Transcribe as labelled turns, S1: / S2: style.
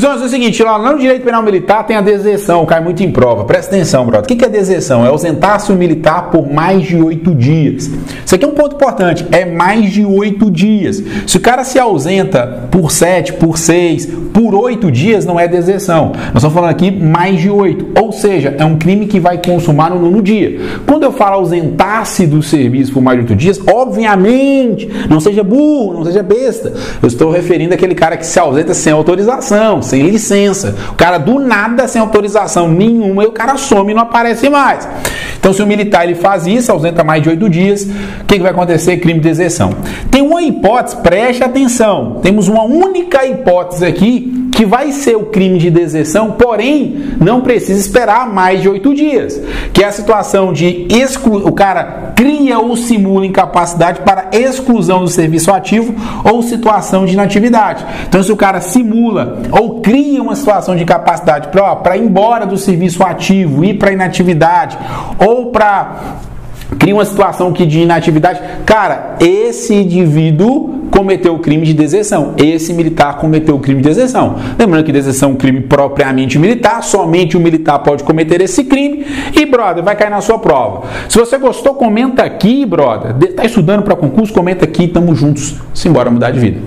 S1: Então, é o seguinte, lá no direito penal militar tem a deserção, cai muito em prova. Presta atenção, brother. O que é deserção? É ausentar-se o militar por mais de oito dias. Isso aqui é um ponto importante. É mais de oito dias. Se o cara se ausenta por sete, por seis, por oito dias, não é deserção. Nós estamos falando aqui mais de oito. Ou seja, é um crime que vai consumar no nono dia. Quando eu falo ausentar-se do serviço por mais de oito dias, obviamente, não seja burro, não seja besta. Eu estou referindo àquele cara que se ausenta sem autorização, sem licença. O cara do nada, sem autorização nenhuma, e o cara some e não aparece mais. Então, se o militar ele faz isso, ausenta mais de oito dias, o que, que vai acontecer? Crime de deserção. Tem uma hipótese, preste atenção. Temos uma única hipótese aqui que vai ser o crime de deserção, porém não precisa esperar mais de oito dias, que é a situação de exclu o cara cria ou simula incapacidade para exclusão do serviço ativo ou situação de inatividade. Então, se o cara simula ou cria uma situação de incapacidade para ir embora do serviço ativo, ir para inatividade ou para cria uma situação que de inatividade, cara, esse indivíduo cometeu o crime de deserção. Esse militar cometeu o crime de deserção. Lembrando que deserção é um crime propriamente militar, somente o militar pode cometer esse crime. E, brother, vai cair na sua prova. Se você gostou, comenta aqui, brother. Tá estudando para concurso, comenta aqui, tamo juntos. Simbora mudar de vida.